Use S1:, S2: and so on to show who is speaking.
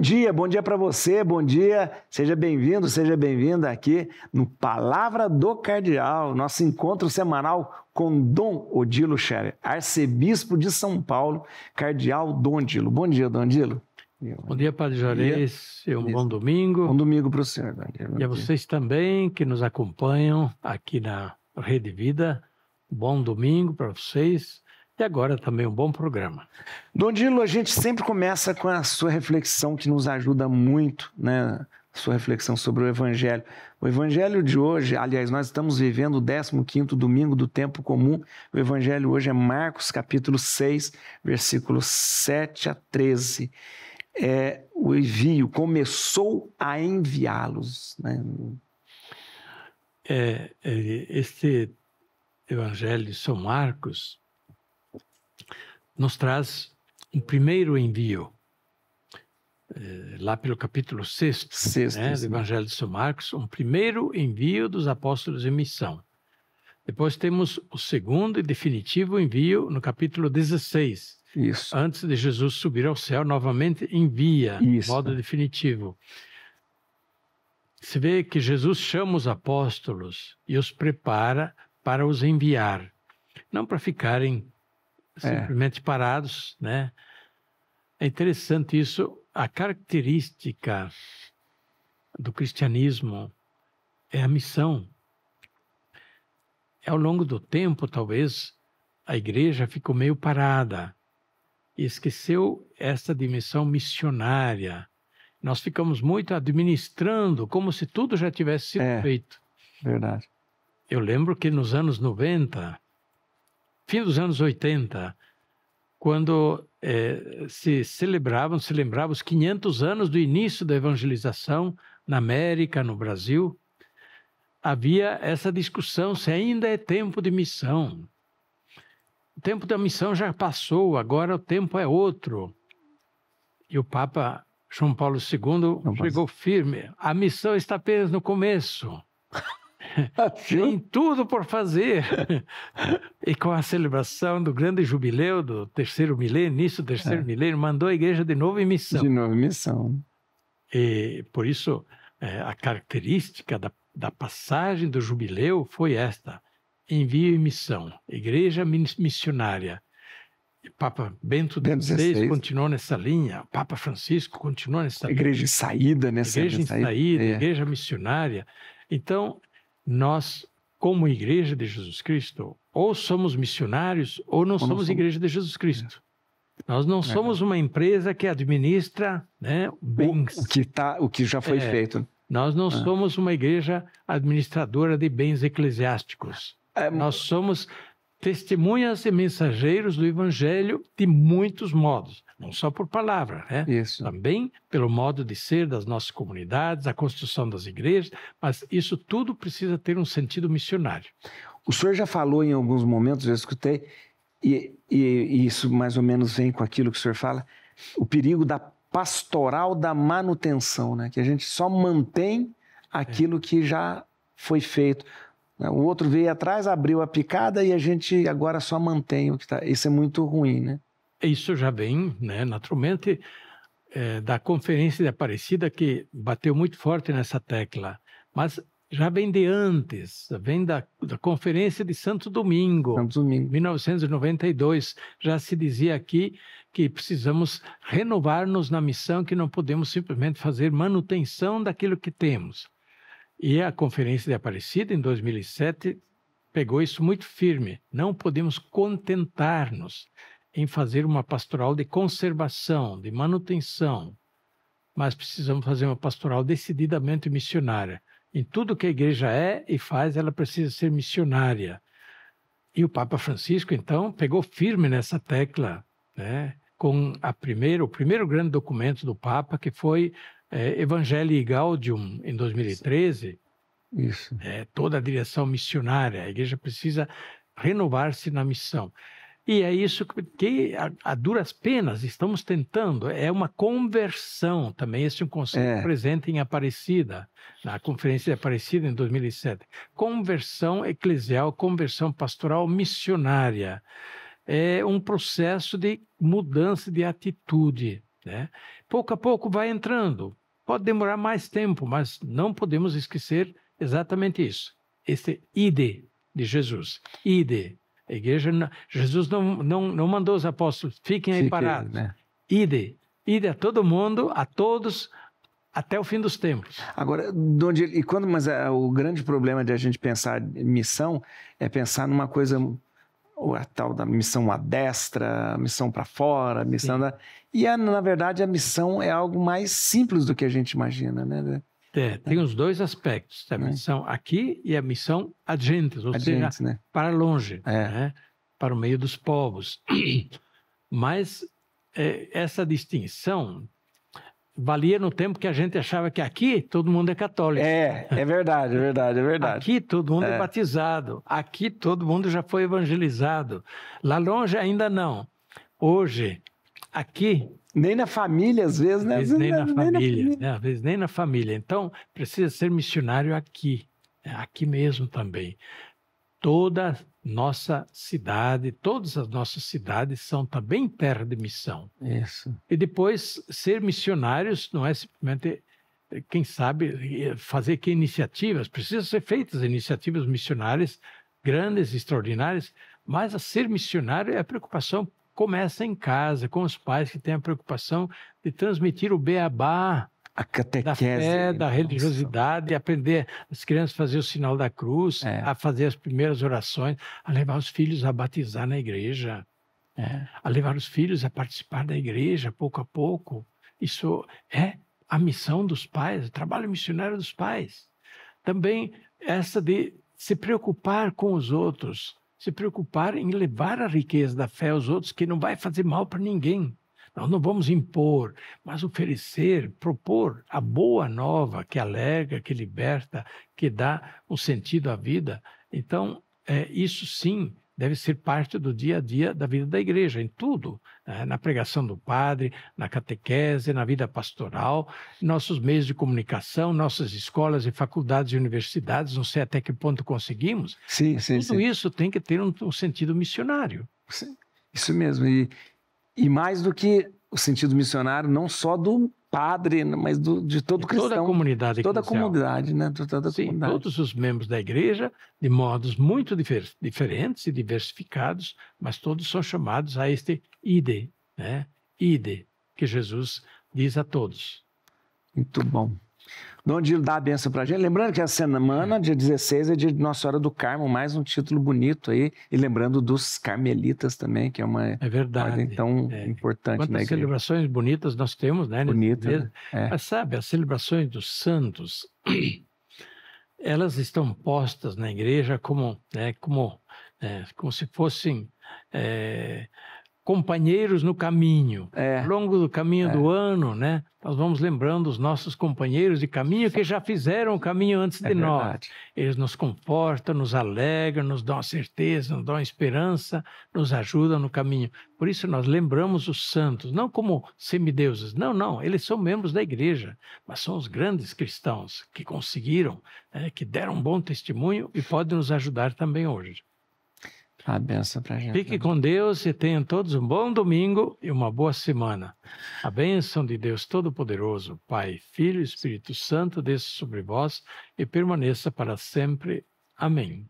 S1: dia, bom dia para você, bom dia, seja bem-vindo, seja bem-vinda aqui no Palavra do Cardeal, nosso encontro semanal com Dom Odilo Scherer, arcebispo de São Paulo, Cardeal Dom Odilo. Bom dia, Dom Odilo.
S2: Bom dia, Padre Juarez, um bom domingo.
S1: Bom domingo para o senhor.
S2: E a vocês também que nos acompanham aqui na Rede Vida, bom domingo para vocês. E agora também um bom programa.
S1: Dom Dilo, a gente sempre começa com a sua reflexão que nos ajuda muito, né? Sua reflexão sobre o Evangelho. O Evangelho de hoje, aliás, nós estamos vivendo o 15 domingo do tempo comum. O Evangelho hoje é Marcos, capítulo 6, versículos 7 a 13. É, o envio começou a enviá-los. Né?
S2: É, é, este Evangelho de São Marcos nos traz um primeiro envio, eh, lá pelo capítulo 6 né, do Evangelho de São Marcos, um primeiro envio dos apóstolos em missão. Depois temos o segundo e definitivo envio no capítulo 16.
S1: Isso.
S2: Antes de Jesus subir ao céu, novamente envia, de modo definitivo. Se vê que Jesus chama os apóstolos e os prepara para os enviar, não para ficarem. Simplesmente é. parados, né? É interessante isso. A característica do cristianismo é a missão. Ao longo do tempo, talvez, a igreja ficou meio parada e esqueceu essa dimensão missionária. Nós ficamos muito administrando, como se tudo já tivesse sido é, feito.
S1: Verdade.
S2: Eu lembro que nos anos 90, fim dos anos 80, quando é, se celebravam, se lembravam os 500 anos do início da evangelização na América, no Brasil, havia essa discussão se ainda é tempo de missão. O tempo da missão já passou, agora o tempo é outro. E o Papa João Paulo II Não chegou passa. firme. A missão está apenas no começo. Tem tudo por fazer. e com a celebração do grande jubileu do terceiro milênio, início do terceiro é. milênio, mandou a igreja de novo em missão.
S1: De novo em missão.
S2: E por isso, é, a característica da, da passagem do jubileu foi esta: envio e missão, igreja missionária. Papa Bento XVI continuou nessa linha, Papa Francisco continuou nessa
S1: igreja linha. Igreja em saída nessa
S2: Igreja em saída, é. igreja missionária. Então, nós, como Igreja de Jesus Cristo, ou somos missionários ou não, ou somos, somos Igreja de Jesus Cristo. Nós não é. somos uma empresa que administra né, bens.
S1: O, o que, tá, o que já foi é, feito.
S2: Nós não é. somos uma igreja administradora de bens eclesiásticos. É, nós somos testemunhas e mensageiros do Evangelho de muitos modos, não só por palavra, né?
S1: Isso.
S2: Também pelo modo de ser das nossas comunidades, a construção das igrejas, mas isso tudo precisa ter um sentido missionário.
S1: O senhor já falou em alguns momentos, eu escutei, e, e, e isso mais ou menos vem com aquilo que o senhor fala, o perigo da pastoral da manutenção, né? Que a gente só mantém aquilo é. que já foi feito. Né? O outro veio atrás, abriu a picada e a gente agora só mantém o que está. Isso é muito ruim, né?
S2: Isso já vem, né, naturalmente, é, da Conferência de Aparecida, que bateu muito forte nessa tecla. Mas já vem de antes, vem da, da Conferência de Santo Domingo,
S1: Santo Domingo,
S2: 1992. Já se dizia aqui que precisamos renovar-nos na missão, que não podemos simplesmente fazer manutenção daquilo que temos. E a Conferência de Aparecida, em 2007, pegou isso muito firme. Não podemos contentar-nos em fazer uma pastoral de conservação, de manutenção, mas precisamos fazer uma pastoral decididamente missionária. Em tudo que a igreja é e faz, ela precisa ser missionária. E o Papa Francisco, então, pegou firme nessa tecla, né, com a primeira, o primeiro grande documento do Papa, que foi é, Evangelii Gaudium, em 2013,
S1: Isso.
S2: É, toda a direção missionária, a igreja precisa renovar-se na missão. E é isso que, a, a, duras penas estamos tentando, é uma conversão também, esse é um conceito é. presente em Aparecida, na Conferência de Aparecida em 2007. Conversão eclesial, conversão pastoral missionária. É um processo de mudança de atitude, né? pouco a pouco vai entrando. Pode demorar mais tempo, mas não podemos esquecer exatamente isso. Esse ide de Jesus. Ide. A igreja, Jesus não, não, não mandou os apóstolos, fiquem aí Fique, parados. Né? Ide. Ide a todo mundo, a todos, até o fim dos tempos.
S1: Agora, onde, e quando, mas é, o grande problema de a gente pensar missão é pensar numa coisa a tal da missão à destra, missão para fora, missão Sim. da... E, a, na verdade, a missão é algo mais simples do que a gente imagina, né?
S2: É, tem os dois aspectos, a é. missão aqui e a missão adiante, ou seja, né? para longe, é. né? para o meio dos povos. Mas é, essa distinção valia no tempo que a gente achava que aqui todo mundo é católico.
S1: É, é verdade, é verdade, é verdade.
S2: Aqui todo mundo é. é batizado, aqui todo mundo já foi evangelizado. Lá longe ainda não. Hoje, aqui
S1: nem na família, às vezes, né?
S2: Às vezes nem, na, nem família, na família. Né? Às vezes nem na família. Então, precisa ser missionário aqui, aqui mesmo também. Toda nossa cidade, todas as nossas cidades são também terra de missão.
S1: Isso.
S2: E depois, ser missionários não é simplesmente, quem sabe, fazer que iniciativas, precisam ser feitas iniciativas missionárias grandes, extraordinárias, mas a ser missionário é a preocupação começa em casa, com os pais que têm a preocupação de transmitir o beabá
S1: a catequese.
S2: Da fé, da religiosidade, aprender as crianças a fazer o sinal da cruz, é. a fazer as primeiras orações, a levar os filhos a batizar na igreja, é. a levar os filhos a participar da igreja pouco a pouco. Isso é a missão dos pais, o trabalho missionário dos pais. Também essa de se preocupar com os outros, se preocupar em levar a riqueza da fé aos outros, que não vai fazer mal para ninguém. Nós não vamos impor, mas oferecer, propor a boa nova que alega, que liberta, que dá um sentido à vida. Então, é, isso sim deve ser parte do dia a dia da vida da igreja, em tudo, né? na pregação do padre, na catequese, na vida pastoral, nossos meios de comunicação, nossas escolas e faculdades e universidades, não sei até que ponto conseguimos.
S1: Sim, sim,
S2: tudo
S1: sim.
S2: isso tem que ter um, um sentido missionário.
S1: Sim, isso mesmo. E, e mais do que o sentido missionário, não só do padre, mas do, de todo de cristão.
S2: Toda a comunidade
S1: Toda a comunidade, né? De toda a
S2: Sim,
S1: comunidade.
S2: todos os membros da igreja, de modos muito difer diferentes e diversificados, mas todos são chamados a este ide, né? Ide, que Jesus diz a todos.
S1: Muito bom onde dá a benção pra gente. Lembrando que a semana, dia 16, é de Nossa Senhora do Carmo, mais um título bonito aí. E lembrando dos carmelitas também, que é uma
S2: é verdade. ordem
S1: tão é. importante
S2: Quantas
S1: igreja.
S2: celebrações bonitas nós temos, né?
S1: Bonita, né?
S2: É. Mas sabe, as celebrações dos santos, elas estão postas na igreja como, né, como, é, como se fossem... É, companheiros no caminho. É. Ao longo do caminho é. do ano, né? Nós vamos lembrando os nossos companheiros de caminho que já fizeram o caminho antes é de nós. Eles nos confortam, nos alegram, nos dão a certeza, nos dão a esperança, nos ajudam no caminho. Por isso nós lembramos os santos, não como semideuses, não, não, eles são membros da igreja, mas são os grandes cristãos que conseguiram, né, que deram um bom testemunho e podem nos ajudar também hoje.
S1: A benção para gente.
S2: Fique com Deus e tenham todos um bom domingo e uma boa semana. A bênção de Deus Todo-Poderoso, Pai, Filho e Espírito Santo, desça sobre vós e permaneça para sempre. Amém.